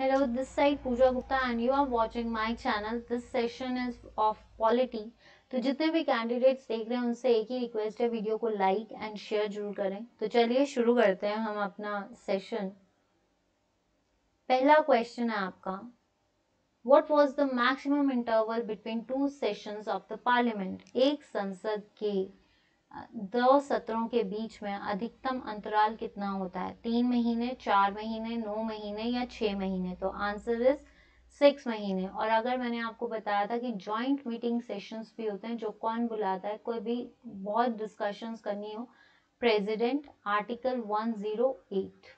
Hello, this side Pooja Gupta and you are watching my channel. This session is of polity. तो जितने भी candidates देख रहे हैं उनसे एक ही रिक्वेस्ट है वीडियो को लाइक एंड शेयर ज़रूर करें तो चलिए शुरू करते हैं हम अपना सेशन पहला क्वेश्चन है आपका What was the maximum interval between two sessions of the parliament? एक संसद के दो सत्रों के बीच में अधिकतम अंतराल कितना होता है? तीन महीने, चार महीने, नौ महीने या छह महीने? तो आंसर इज़ सिक्स महीने। और अगर मैंने आपको बताया था कि जॉइंट मीटिंग सेशंस भी होते हैं, जो कौन बुलाता है, कोई भी बहुत डिस्कशंस करनी हो प्रेसिडेंट आर्टिकल 108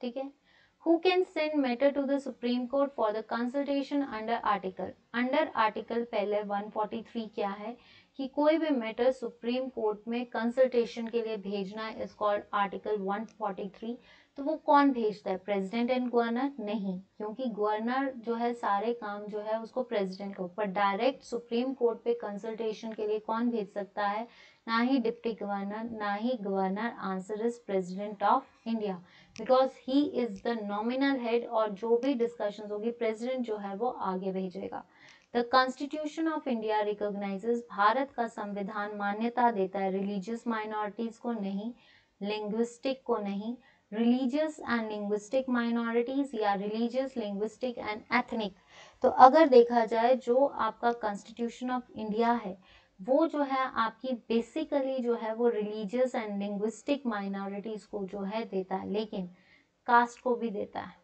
ठीक है? Who can send matter to the supreme court for the consultation under article? Under article पहले 143 क्या है? कि कोई भी मैटर सुप्रीम कोर्ट में कंसल्टेशन के लिए भेजना इज़ कॉल्ड आर्टिकल 143 तो वो कौन भेजता है? प्रेसिडेंट एंड गवर्नर नहीं, क्योंकि गवर्नर जो है, सारे काम जो है, उसको प्रेसिडेंट को पर डायरेक्ट सुप्रीम कोर्ट पे कंसल्टेशन के लिए कौन भेज सकता है? ना ही डिप्टी गवर्नर, ना ही governor answer is president of India because he is the nominal head और जो भी डिस्कशन होगी प्रेसिडेंट जो है वो आगे भेजेगा। The constitution of India recognises Bharat का संविधान मान्यता देता है। रिलीजियस माइनॉरिटीज को नहीं लिंग्विस्टिक को नहीं। रिलीजियस एंड लिंग्विस्टिक माइनॉरिटीज या रिलीजियस लिंग्विस्टिक एंड एथनिक तो अगर देखा जाए जो आपका कॉन्स्टिट्यूशन ऑफ़ इंडिया है वो जो है आपकी बेसिकली जो है वो रिलीजियस एंड लिंग्विस्टिक माइनॉरिटीज को जो है देता है, लेकिन कास्ट को भी देता है।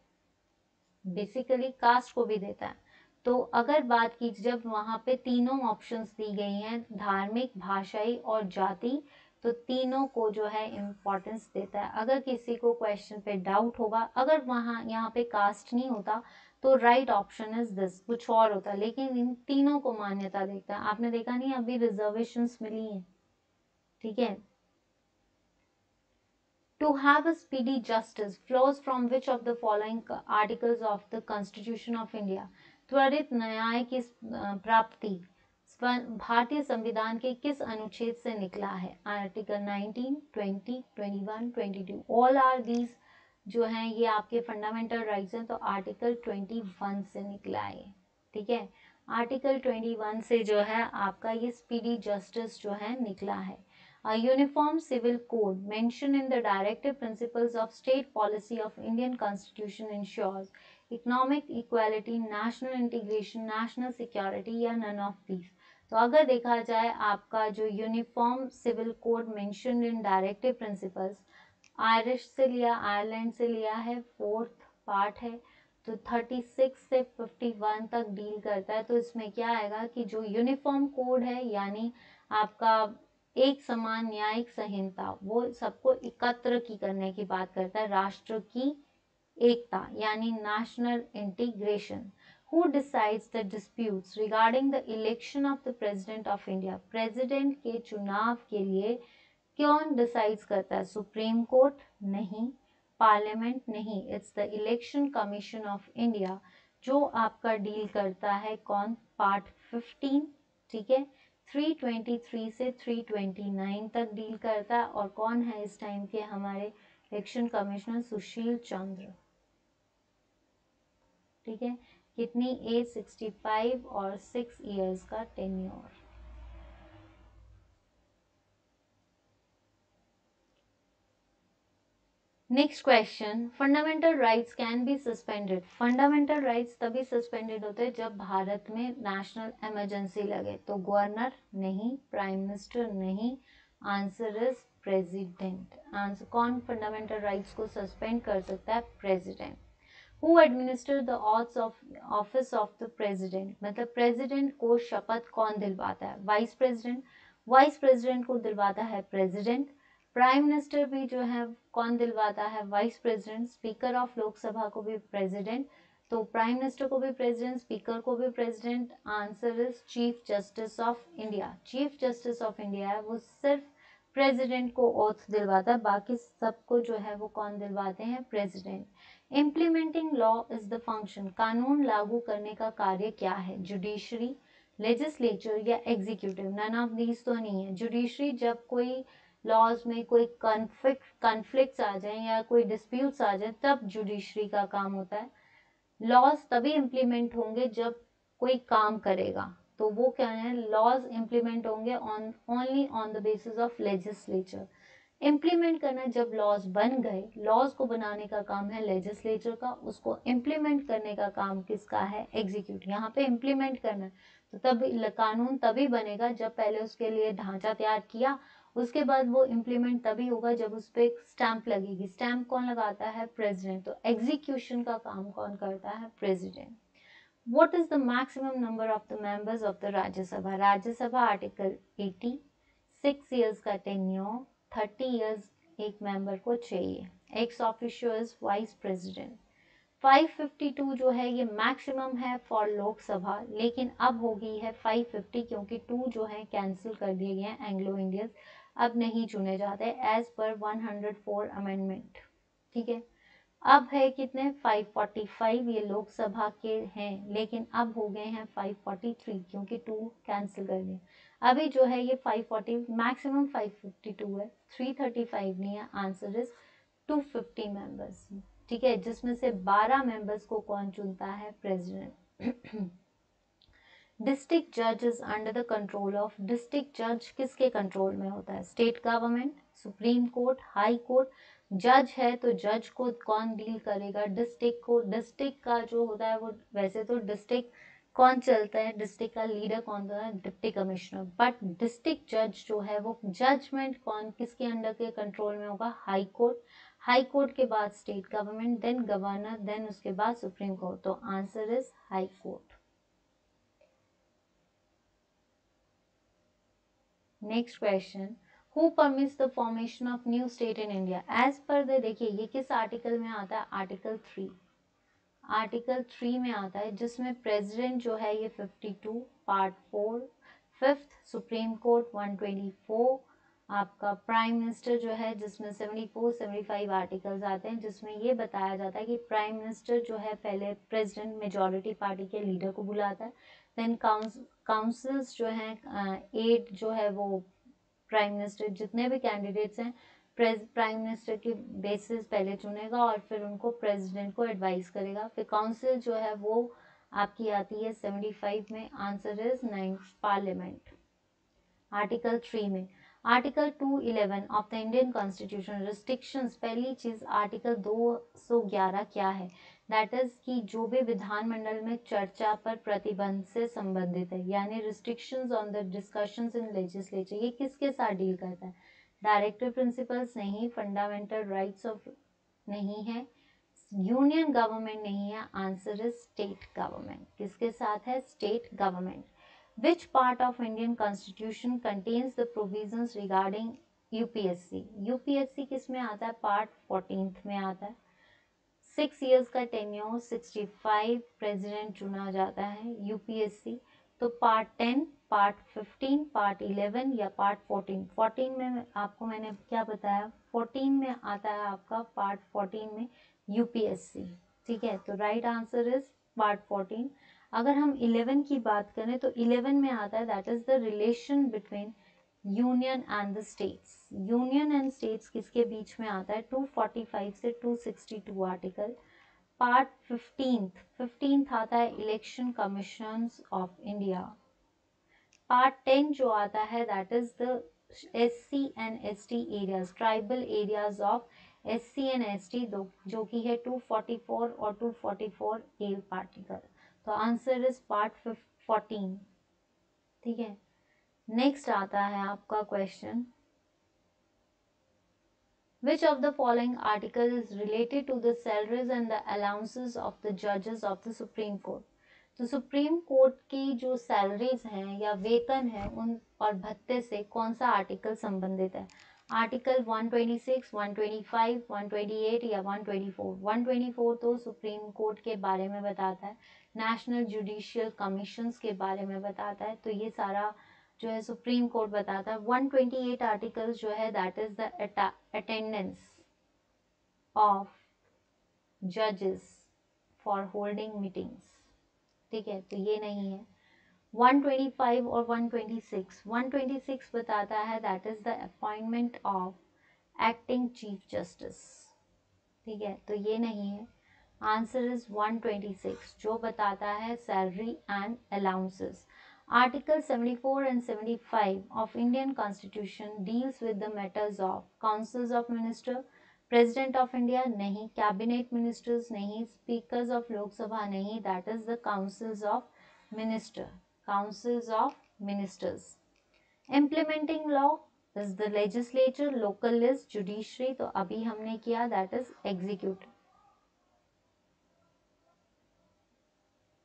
बेसिकली कास्ट को भी देता है। तो अगर बात की जब वहाँ पे तीनों ऑप्शंस दी गई हैं, धार्मिक, भाषाई और जाति तो तीनों को जो है इम्पोर्टेंस देता है। अगर किसी को क्वेश्चन पे डाउट होगा, अगर वहाँ यहाँ पे कास्ट नहीं होता तो राइट ऑप्शन इज़ दिस कुछ और होता लेकिन इन तीनों को मान्यता देता है। आपने देखा नहीं अभी रिजर्वेशन मिली है। ठीक है? To have a speedy justice flows from which of the following articles of the constitution of india त्वरित न्याय की प्राप्ति भारतीय संविधान के किस अनुच्छेद से निकला है? आर्टिकल 19, 20, 21, 22 ऑल आर दीज जो हैं, ये आपके फंडामेंटल राइट्स हैं तो आर्टिकल 21 से निकला है ठीक है? आर्टिकल 21 से जो है, आपका ये स्पीडी जस्टिस जो है, निकला है। Uniform civil code mentioned in the directive principles of state policy of Indian constitution ensures economic equality national integration national security या नन ऑफ़ दीज तो अगर देखा जाए, आपका जो uniform civil code mention in directive principles Irish से लिया, Ireland से लिया है, फोर्थ पार्ट है तो 36 से 51 तक डील करता है। तो इसमें क्या आएगा कि जो यूनिफॉर्म कोड है, यानी आपका एक समान न्यायिक संहिता, वो सबको एकत्र की करने की बात करता है, राष्ट्र की एकता, यानी national integration who decides the disputes regarding the election of the president of India president के चुनाव के लिए कौन डिसाइड्स करता है? सुप्रीम कोर्ट नहीं पार्लियामेंट नहीं. It's the election commission of India जो आपका डील करता है कौन? पार्ट 15 ठीक है? 323 से 329 तक डील करता है और कौन है इस टाइम के हमारे इलेक्शन कमिश्नर सुशील चंद्र। ठीक है? कितनी? एज सिक्सटी फाइव और सिक्स इयर्स का tenure next question fundamental rights can be suspended fundamental rights तभी सस्पेंडेड होते हैं जब भारत में नेशनल इमरजेंसी लगे। तो गवर्नर नहीं प्राइम मिनिस्टर नहीं आंसर इज़ प्रेसिडेंट आंसर कौन फंडामेंटल राइट्स को सस्पेंड कर सकता है? President who administer the office of the president मतलब प्रेसिडेंट को शपथ कौन दिलवाता है? वाइस प्रेसिडेंट वाइस प्रेसिडेंट को दिलवाता है प्रेसिडेंट प्राइम मिनिस्टर भी जो है, कौन दिलवाता है? Vice president speaker of Lok Sabha को भी प्रेसिडेंट तो प्राइम मिनिस्टर को भी प्रेसिडेंट स्पीकर को भी president answer is chief justice of India chief justice of India है, वो सिर्फ़ प्रेसिडेंट को ओथ दिलवाता है, बाकी सबको जो है, वो कौन दिलवाते हैं? President implementing law is the function कानून लागू करने का कार्य क्या है? जुडिशरी लेजिस्लेचर या एग्जीक्यूटिव नन ऑफ़ दीज तो नहीं है। जुडिशरी जब कोई लॉज में कोई कन्फ्लिक्ट कन्फ्लिक्ट्स आ जाए या कोई डिस्प्यूट्स आ जाए, तब जुडिशरी का काम होता है। लॉज तभी इम्प्लीमेंट होंगे जब कोई काम करेगा। तो वो क्या है? लॉज इम्प्लीमेंट होंगे on only on the basis of legislature implement करना जब लॉज बन गए। लॉज को बनाने का काम है लेजिस्लेचर का। उसको इम्प्लीमेंट करने का काम किसका है? एग्जीक्यूट यहाँ पे इम्प्लीमेंट करना तो तब कानून तभी बनेगा जब पहले उसके लिए ढांचा तैयार किया उसके बाद वो इम्प्लीमेंट तभी होगा जब उस पर स्टैंप लगेगी। स्टैंप कौन लगाता है? प्रेसिडेंट तो एग्जीक्यूशन का काम कौन करता है? President what is the maximum number of the members of the Rajya Sabha Rajya Sabha article 80 six years का टेन्योर थर्टी इयर्स एक मेंबर को चाहिए। एक्स ऑफिशियल्स वाइस प्रेसिडेंट 552 जो है ये मैक्सिमम है फॉर लोकसभा, लेकिन अब हो गई है 550 क्योंकि टू जो है कैंसिल कर दिए गए हैं एंग्लो इंडियंस। अब नहीं चुने जाते एज पर 104 अमेंडमेंट ठीक है? अब है कितने? 545 ये लोकसभा के हैं, लेकिन अब हो गए हैं 543 क्योंकि टू कैंसिल कर दिए। अभी जो है ये 540 मैक्सिमम 552 है। 335 नहीं है, आंसर इज़ 250 मेंबर्स ठीक है, जिसमें से 12 मेंबर्स को कौन चुनता है? प्रेसिडेंट डिस्ट्रिक्ट जज is under the control of district जज किसके कंट्रोल में होता है? State government supreme court high court जज है तो जज को कौन डील करेगा? डिस्ट्रिक्ट को डिस्ट्रिक्ट का जो होता है वो, वैसे तो डिस्ट्रिक्ट कौन चलता है? डिस्ट्रिक्ट का लीडर कौन होता है? डिप्टी कमिश्नर बट डिस्ट्रिक्ट जज जो है वो जजमेंट कौन किसके अंडर के कंट्रोल में होगा? हाई कोर्ट हाई कोर्ट के बाद state government then governor then उसके बाद सुप्रीम कोर्ट। तो answer is high court. Next question who permits the formation of new state in India as per the देखिए, ये किस आर्टिकल में आता है? आर्टिकल थ्री आर्टिकल थ्री में आता है, जिसमें प्रेसिडेंट जो है, ये fifty two part four fifth supreme court one twenty four आपका प्राइम मिनिस्टर जो है, जिसमें seventy four seventy five articles आते हैं, जिसमें ये बताया जाता है कि प्राइम मिनिस्टर जो है, पहले प्रेसिडेंट मेजॉरिटी पार्टी के लीडर को बुलाता है देन काउंसिल्स जो हैं एट जो है वो प्राइम मिनिस्टर जितने भी कैंडिडेट्स हैं प्राइम मिनिस्टर की बेसिस पहले चुनेगा और फिर उनको प्रेसिडेंट को एडवाइस करेगा। फिर काउंसिल जो है, वो आपकी आती है सेवेंटी फाइव में answer is ninth parliament article three में। Article two eleven of the Indian constitution restrictions पहली चीज़ आर्टिकल दो सौ ग्यारह क्या है? दैट इज़ कि जो भी विधानमंडल में चर्चा पर प्रतिबंध से संबंधित है, यानी restrictions on the discussions in legislature ये किसके साथ डील करता है? डायरेक्टिव प्रिंसिपल्स नहीं फंडामेंटल राइट्स ऑफ़ नहीं है यूनियन गवर्नमेंट नहीं है आंसर इज़ स्टेट गवर्नमेंट किसके साथ है? State government which part of Indian constitution contains the provisions regarding UPSC UPSC किसमें आता है? पार्ट फोर्टीन में आता है। सिक्स इयर्स का टेन्योर सिक्सटी फाइव प्रेजिडेंट चुना जाता है यूपीएससी तो part ten part fifteen part eleven या पार्ट फोर्टीन फोर्टीन में आपको मैंने क्या बताया? फोर्टीन में आता है आपका पार्ट फोर्टीन में यूपीएससी ठीक है? तो right answer is part fourteen अगर हम इलेवन की बात करें तो इलेवन में आता है that is the relation between union and the states union and states किसके बीच में आता है? 245 से 262 आर्टिकल पार्ट फिफ्टींथ फिफ्टींथ आता है election commission of India part ten जो आता है that is the S C and S T areas tribal areas of S C and S T दो जो कि है 244 और 244 ए पार्टिकल तो आंसर इज़ पार्ट फोर्टीन। ठीक है? नेक्स्ट आता है आपका question. Which of the following article is related to the salaries and the allowances of the जजेस ऑफ़ द सुप्रीम कोर्ट तो सुप्रीम कोर्ट की जो सैलरीज हैं या वेतन है, उन और भत्ते से कौन सा आर्टिकल संबंधित है? आर्टिकल 126, 125, 128 या 124 124 तो सुप्रीम कोर्ट के बारे में बताता है। नेशनल जुडिशियल कमीशन के बारे में बताता है। तो ये सारा जो है सुप्रीम कोर्ट बताता है। 128 आर्टिकल्स जो है that is the attendance of जजेस फॉर होल्डिंग मीटिंग्स ठीक है? तो ये नहीं है। 125 और 126. 126 बताता है that is the appointment of acting chief justice ठीक है? तो ये नहीं है। आंसर इज़ 126 जो बताता है salary and allowances article 74 four and seventy of Indian constitution deals with the matters of councils of minister president of India नहीं कैबिनेट मिनिस्टर्स नहीं स्पीकर्स ऑफ़ लोकसभा नहीं that is the councils of minister councils of ministers. Implementing law is the legislature, local is judiciary, तो अभी हमने किया that is executive.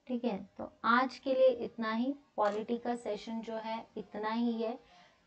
ठीक है? तो आज के लिए इतना ही। पॉलिटी का सेशन जो है इतना ही है।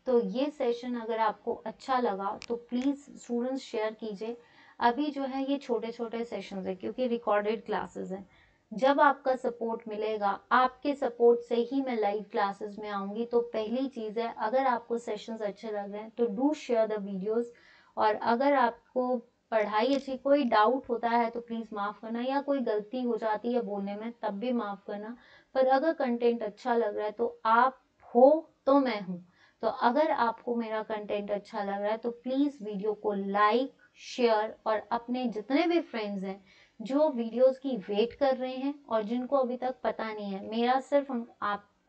तो ये सेशन अगर आपको अच्छा लगा तो प्लीज़ स्टूडेंट्स शेयर कीजिए। अभी जो है ये छोटे छोटे सेशन है क्योंकि रिकॉर्डेड क्लासेस हैं। जब आपका सपोर्ट मिलेगा, आपके सपोर्ट से ही मैं लाइव क्लासेस में आऊँगी। तो पहली चीज़ है, अगर आपको सेशंस अच्छे लग रहे हैं तो डू शेयर द वीडियोस और अगर आपको पढ़ाई अच्छी, कोई डाउट होता है तो प्लीज़ माफ़ करना, या कोई गलती हो जाती है बोलने में, तब भी माफ़ करना। पर अगर कंटेंट अच्छा लग रहा है तो आप हो तो मैं हूँ। तो अगर आपको मेरा कंटेंट अच्छा लग रहा है तो प्लीज़ वीडियो को लाइक शेयर और अपने जितने भी फ्रेंड्स हैं जो वीडियोस की वेट कर रहे हैं और जिनको अभी तक पता नहीं है। मेरा सिर्फ़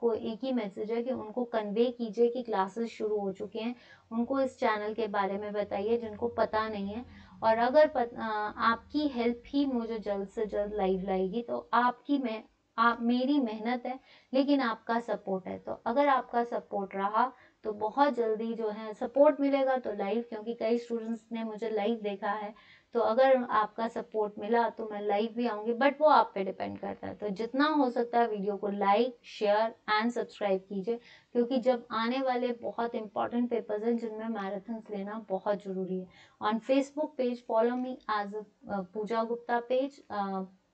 को एक ही मैसेज है कि उनको कन्वे कीजिए कि क्लासेस शुरू हो चुके हैं। उनको इस चैनल के बारे में बताइए जिनको पता नहीं है। और अगर पत, आ, आपकी हेल्प ही मुझे जल्द से जल्द लाइव लाएगी तो आपकी मैं आप मेरी मेहनत है लेकिन आपका सपोर्ट है। तो अगर आपका सपोर्ट रहा तो बहुत जल्दी जो है सपोर्ट मिलेगा तो लाइव क्योंकि कई स्टूडेंट्स ने मुझे लाइव देखा है। तो अगर आपका सपोर्ट मिला तो मैं लाइव भी आऊँगी बट वो आप पे डिपेंड करता है। तो जितना हो सकता है वीडियो को लाइक शेयर एंड सब्सक्राइब कीजिए, क्योंकि जब आने वाले बहुत इंपॉर्टेंट पेपर्स हैं जिनमें मैराथन्स लेना बहुत ज़रूरी है। On Facebook page follow me as Pooja Gupta page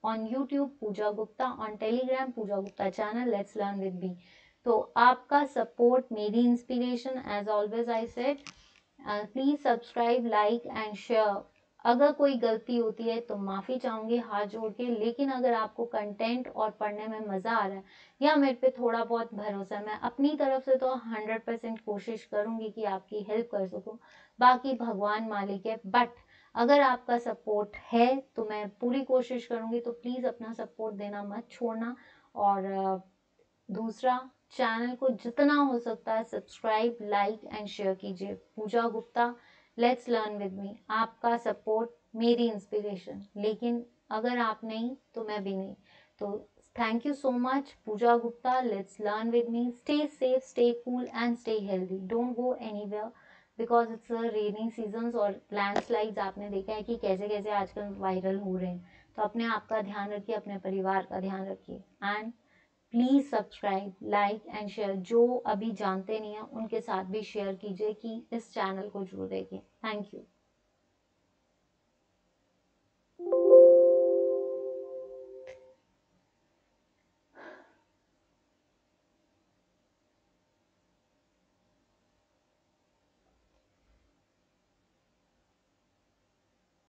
on YouTube Pooja Gupta on Telegram Pooja Gupta channel let's learn with me तो आपका सपोर्ट मेरी inspiration as always I said please subscribe like and share अगर कोई गलती होती है तो माफ़ी चाहूँगी हाथ जोड़ के, लेकिन अगर आपको कंटेंट और पढ़ने में मज़ा आ रहा है या मेरे पे थोड़ा बहुत भरोसा मैं अपनी तरफ़ से तो हंड्रेड परसेंट कोशिश करूँगी कि आपकी हेल्प कर सकूँ। बाकी भगवान मालिक है बट अगर आपका सपोर्ट है तो मैं पूरी कोशिश करूँगी तो प्लीज़ अपना सपोर्ट देना मत छोड़ना। और दूसरा चैनल को जितना हो सकता है सब्सक्राइब लाइक एंड शेयर कीजिए। Pooja Gupta let's learn with me आपका सपोर्ट मेरी इंस्पिरेशन लेकिन अगर आप नहीं तो मैं भी नहीं. तो thank you so much Pooja Gupta. Let's learn with me stay safe stay cool and stay healthy don't go any because it's rainy season और लैंडस्लाइड्स आपने देखा है कि कैसे कैसे आजकल वायरल हो रहे हैं. तो अपने आप का ध्यान रखिए, अपने परिवार का ध्यान रखिए. And please subscribe like and share जो अभी जानते नहीं हैं, उनके साथ भी शेयर कीजिए कि इस चैनल को ज़रूर देखें. Thank you